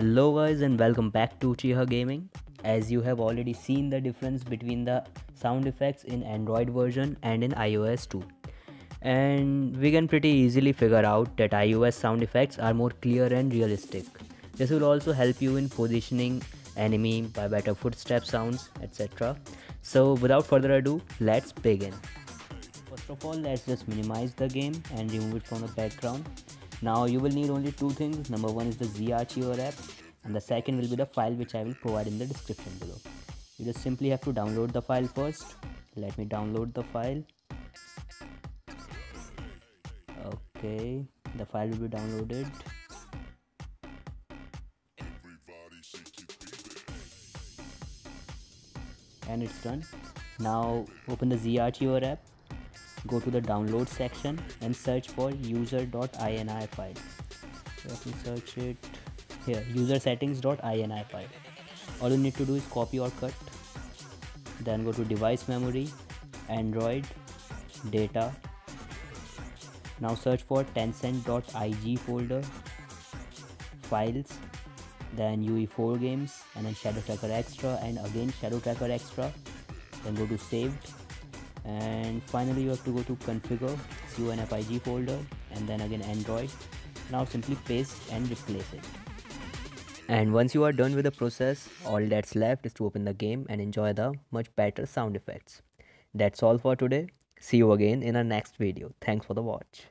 Hello guys and welcome back to Uchiha Gaming. As you have already seen the difference between the sound effects in Android version and in iOS 2. And we can pretty easily figure out that iOS sound effects are more clear and realistic. This will also help you in positioning enemy by better footstep sounds etc. So without further ado, let's begin. First of all, let's just minimize the game and remove it from the background now you will need only two things number one is the zarchiver app and the second will be the file which i will provide in the description below. You just simply have to download the file first. Let me download the file. Okay the file will be downloaded. And it's done. Now open the zarchiver app. Go to the download section and search for user.ini file. Let me search it here user settings.ini file. All you need to do is copy or cut then go to device memory android data. Now search for tencent.ig folder files then UE4 games and then Shadow Tracker Extra and again Shadow Tracker Extra. Then go to saved and finally you have to go to configure CUNFIG folder and then again Android. Now simply paste and replace it and once you are done with the process all that's left is to open the game and enjoy the much better sound effects. That's all for today. See you again in our next video. Thanks for the watch